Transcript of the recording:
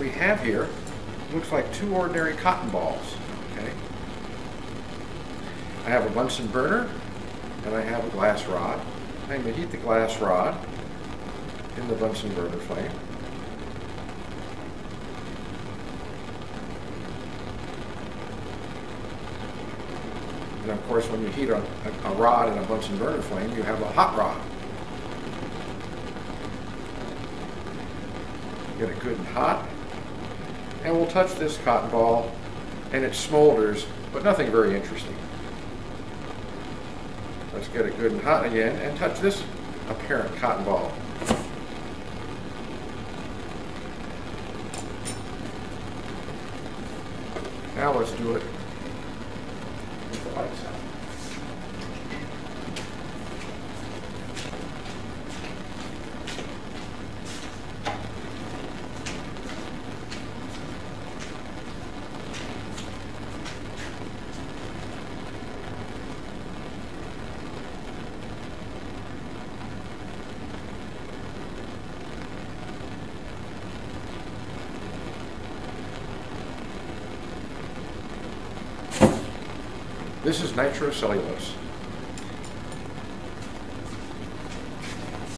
we have here looks like two ordinary cotton balls. Okay. I have a Bunsen burner and I have a glass rod. I'm going to heat the glass rod in the Bunsen burner flame. And of course, when you heat a, a, a rod in a Bunsen burner flame, you have a hot rod. Get it good and hot. And we'll touch this cotton ball, and it smolders, but nothing very interesting. Let's get it good and hot again, and touch this apparent cotton ball. Now let's do it with the lights out. This is nitrocellulose.